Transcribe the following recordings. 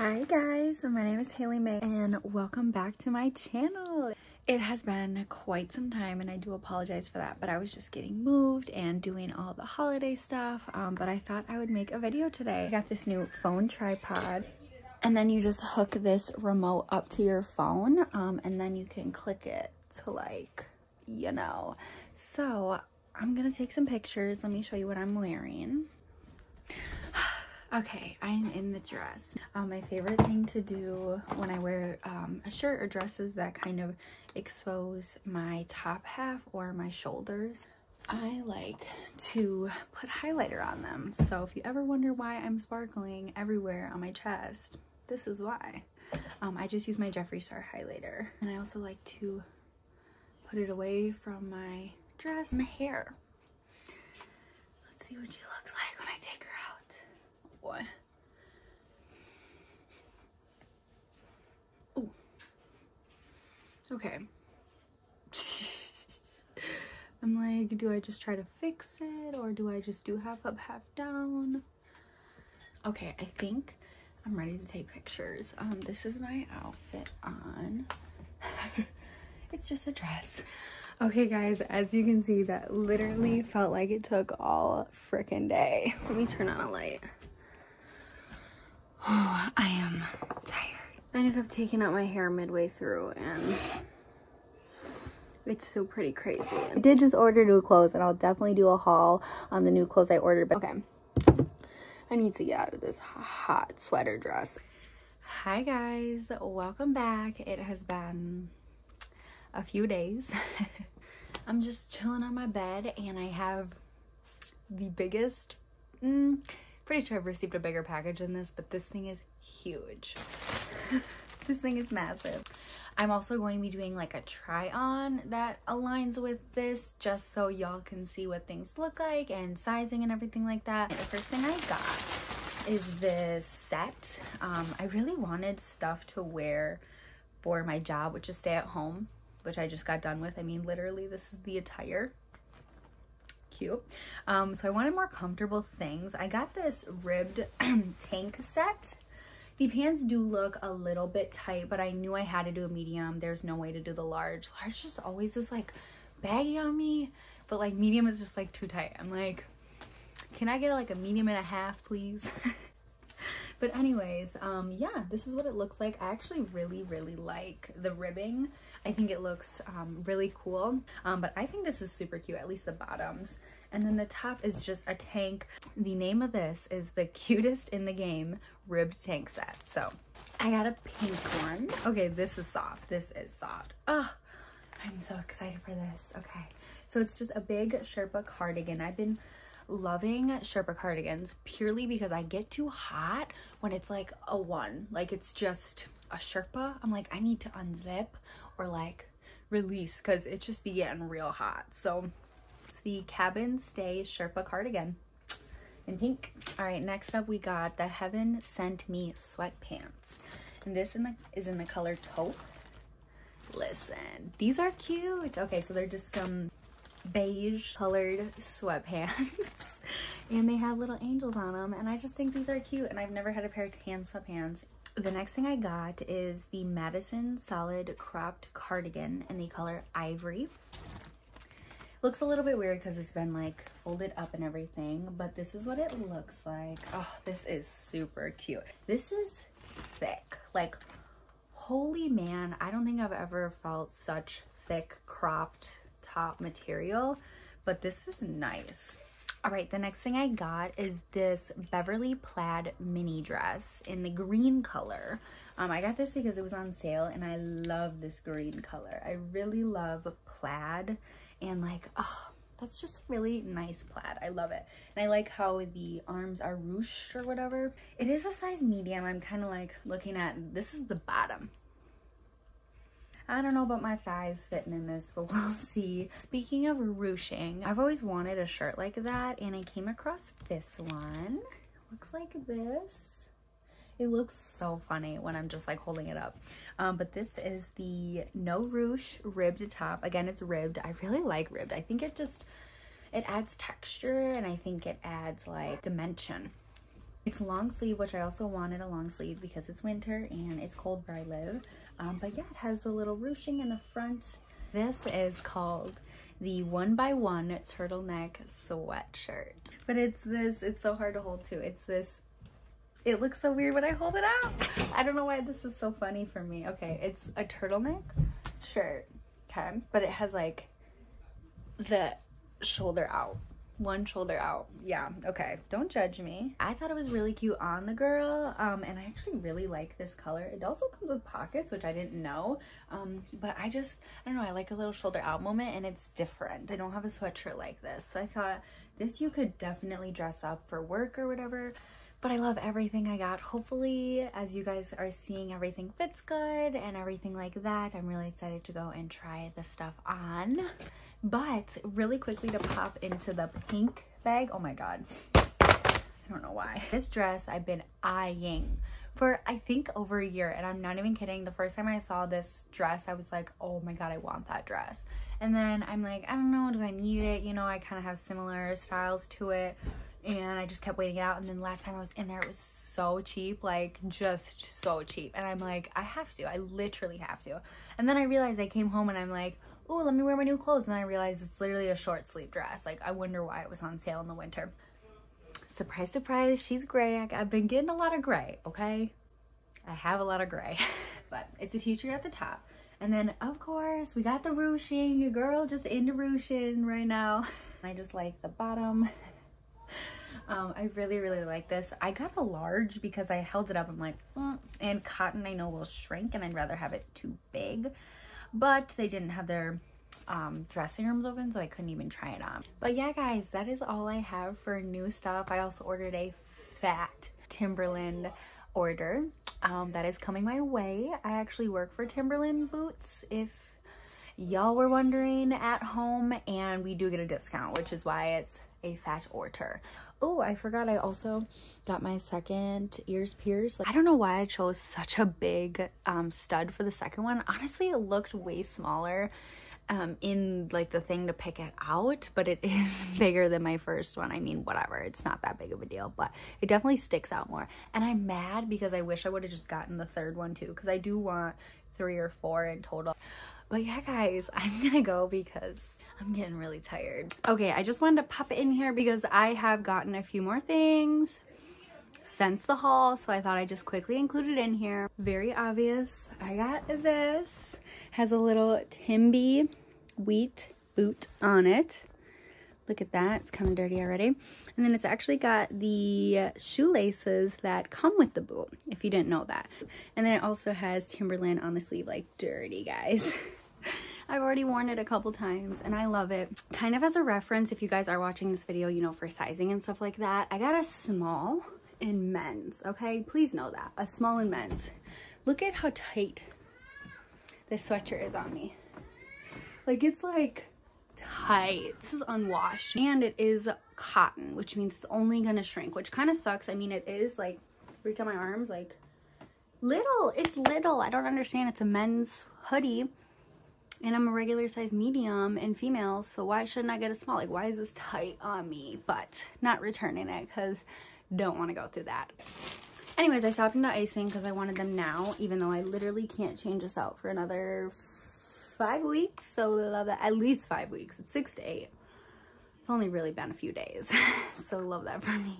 Hi guys, my name is Hailey May and welcome back to my channel. It has been quite some time and I do apologize for that, but I was just getting moved and doing all the holiday stuff, um, but I thought I would make a video today. I got this new phone tripod and then you just hook this remote up to your phone um, and then you can click it to like, you know. So I'm gonna take some pictures. Let me show you what I'm wearing. Okay, I'm in the dress. Um, my favorite thing to do when I wear um, a shirt or dresses that kind of expose my top half or my shoulders, I like to put highlighter on them. So if you ever wonder why I'm sparkling everywhere on my chest, this is why. Um, I just use my Jeffree Star highlighter. And I also like to put it away from my dress, my hair. Let's see what she looks like when I take her boy. Oh. Okay. I'm like, do I just try to fix it or do I just do half up, half down? Okay, I think I'm ready to take pictures. Um, this is my outfit on. it's just a dress. Okay guys, as you can see, that literally felt like it took all freaking day. Let me turn on a light. Oh, I am tired. I ended up taking out my hair midway through and it's so pretty crazy. I did just order new clothes and I'll definitely do a haul on the new clothes I ordered. But okay, I need to get out of this hot sweater dress. Hi guys, welcome back. It has been a few days. I'm just chilling on my bed and I have the biggest, mm, pretty sure I've received a bigger package than this, but this thing is huge. this thing is massive. I'm also going to be doing like a try on that aligns with this just so y'all can see what things look like and sizing and everything like that. The first thing I got is this set. Um, I really wanted stuff to wear for my job, which is stay at home, which I just got done with. I mean, literally this is the attire cute. Um, so I wanted more comfortable things. I got this ribbed tank set. The pants do look a little bit tight, but I knew I had to do a medium. There's no way to do the large. Large just always is like baggy on me, but like medium is just like too tight. I'm like, can I get like a medium and a half, please? but anyways, um, yeah, this is what it looks like. I actually really, really like the ribbing. I think it looks um, really cool, um, but I think this is super cute, at least the bottoms. And then the top is just a tank. The name of this is the cutest in the game ribbed tank set. So I got a pink one. Okay, this is soft. This is soft. Oh, I'm so excited for this. Okay, so it's just a big Sherpa cardigan. I've been loving Sherpa cardigans purely because I get too hot when it's like a one. Like it's just a Sherpa. I'm like, I need to unzip or like release because it just be getting real hot. So it's the Cabin Stay Sherpa cardigan in pink. All right, next up we got the Heaven Sent Me sweatpants. And this in the, is in the color taupe. Listen, these are cute. Okay, so they're just some beige colored sweatpants and they have little angels on them and I just think these are cute and I've never had a pair of tan sweatpants the next thing I got is the Madison Solid Cropped Cardigan in the color Ivory. Looks a little bit weird because it's been like folded up and everything, but this is what it looks like. Oh, this is super cute. This is thick. Like, holy man, I don't think I've ever felt such thick cropped top material, but this is nice. All right, the next thing I got is this Beverly Plaid mini dress in the green color. Um, I got this because it was on sale and I love this green color. I really love plaid and like, oh, that's just really nice plaid. I love it. And I like how the arms are ruched or whatever. It is a size medium. I'm kind of like looking at, this is the bottom. I don't know about my thighs fitting in this, but we'll see. Speaking of ruching, I've always wanted a shirt like that, and I came across this one. Looks like this. It looks so funny when I'm just like holding it up. Um, but this is the No Ruche ribbed top. Again, it's ribbed. I really like ribbed. I think it just, it adds texture and I think it adds like dimension. It's long sleeve, which I also wanted a long sleeve because it's winter and it's cold where I live. Um, but yeah, it has a little ruching in the front. This is called the one by one turtleneck sweatshirt. But it's this, it's so hard to hold too. It's this, it looks so weird when I hold it out. I don't know why this is so funny for me. Okay, it's a turtleneck shirt, okay? But it has like the shoulder out one shoulder out yeah okay don't judge me i thought it was really cute on the girl um and i actually really like this color it also comes with pockets which i didn't know um but i just i don't know i like a little shoulder out moment and it's different i don't have a sweatshirt like this so i thought this you could definitely dress up for work or whatever but I love everything I got. Hopefully, as you guys are seeing, everything fits good and everything like that. I'm really excited to go and try the stuff on. But really quickly to pop into the pink bag. Oh my God. I don't know why. This dress I've been eyeing for I think over a year and I'm not even kidding. The first time I saw this dress, I was like, oh my God, I want that dress. And then I'm like, I don't know, do I need it? You know, I kind of have similar styles to it and I just kept waiting it out. And then last time I was in there, it was so cheap, like just so cheap. And I'm like, I have to, I literally have to. And then I realized I came home and I'm like, oh, let me wear my new clothes. And I realized it's literally a short sleeve dress. Like, I wonder why it was on sale in the winter. Surprise, surprise, she's gray. I've been getting a lot of gray, okay? I have a lot of gray, but it's a t-shirt at the top. And then, of course, we got the ruching. Your girl just into ruching right now. I just like the bottom. Um, I really, really like this. I got a large because I held it up. I'm like, mm. and cotton I know will shrink and I'd rather have it too big but they didn't have their um, dressing rooms open, so I couldn't even try it on. But yeah, guys, that is all I have for new stuff. I also ordered a fat Timberland order um, that is coming my way. I actually work for Timberland Boots, if y'all were wondering at home, and we do get a discount, which is why it's a fat order. Oh, I forgot I also got my second ears pierced. Like, I don't know why I chose such a big um, stud for the second one. Honestly, it looked way smaller um, in like the thing to pick it out, but it is bigger than my first one. I mean, whatever, it's not that big of a deal, but it definitely sticks out more. And I'm mad because I wish I would have just gotten the third one too, because I do want three or four in total. But yeah, guys, I'm gonna go because I'm getting really tired. Okay, I just wanted to pop in here because I have gotten a few more things since the haul, so I thought I'd just quickly include it in here. Very obvious. I got this. Has a little Timby wheat boot on it. Look at that, it's kind of dirty already. And then it's actually got the shoelaces that come with the boot, if you didn't know that. And then it also has Timberland on the sleeve, like dirty guys. I've already worn it a couple times and I love it. Kind of as a reference, if you guys are watching this video, you know, for sizing and stuff like that, I got a small in men's, okay? Please know that, a small in men's. Look at how tight this sweatshirt is on me. Like it's like tight. This is unwashed and it is cotton, which means it's only gonna shrink, which kind of sucks. I mean, it is like, reach out my arms, like little, it's little. I don't understand. It's a men's hoodie and I'm a regular size medium in females, so why shouldn't I get a small? Like, why is this tight on me? But not returning it because don't want to go through that. Anyways, I stopped into icing because I wanted them now, even though I literally can't change this out for another five weeks. So love that. At least five weeks. It's six to eight. It's only really been a few days. so love that for me.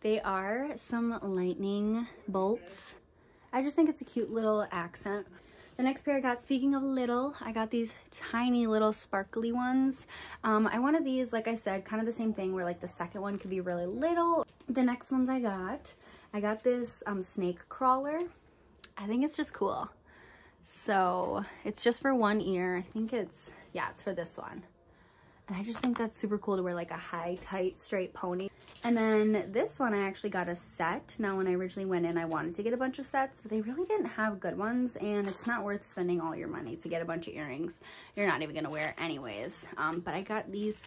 They are some lightning bolts. I just think it's a cute little accent. The next pair I got, speaking of little, I got these tiny little sparkly ones. Um, I wanted these, like I said, kind of the same thing where like the second one could be really little. The next ones I got, I got this um, snake crawler. I think it's just cool. So it's just for one ear. I think it's, yeah, it's for this one. And I just think that's super cool to wear like a high, tight, straight pony. And then this one, I actually got a set. Now, when I originally went in, I wanted to get a bunch of sets, but they really didn't have good ones. And it's not worth spending all your money to get a bunch of earrings. You're not even going to wear anyways. Um, but I got these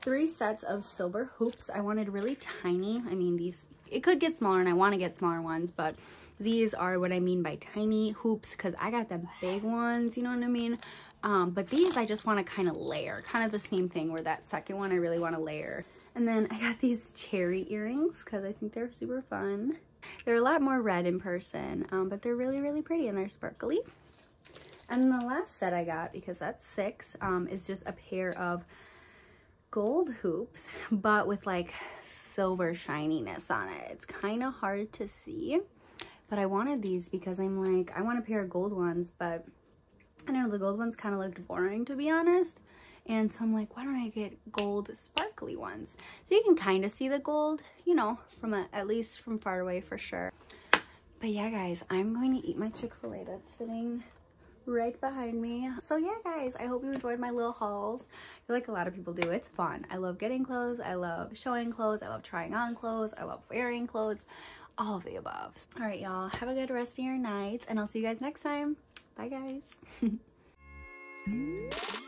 three sets of silver hoops. I wanted really tiny. I mean, these, it could get smaller and I want to get smaller ones, but these are what I mean by tiny hoops because I got the big ones, you know what I mean? Um, but these I just want to kind of layer, kind of the same thing where that second one I really want to layer. And then I got these cherry earrings because I think they're super fun. They're a lot more red in person, um, but they're really, really pretty and they're sparkly. And the last set I got, because that's six, um, is just a pair of gold hoops, but with like silver shininess on it. It's kind of hard to see, but I wanted these because I'm like, I want a pair of gold ones, but I know the gold ones kind of looked boring to be honest. And so I'm like, why don't I get gold sparkly ones? So you can kind of see the gold, you know, from a, at least from far away for sure. But yeah, guys, I'm going to eat my Chick-fil-A that's sitting right behind me. So yeah, guys, I hope you enjoyed my little hauls. I feel like a lot of people do. It's fun. I love getting clothes. I love showing clothes. I love trying on clothes. I love wearing clothes. All of the above. All right, y'all. Have a good rest of your night, and I'll see you guys next time. Bye, guys.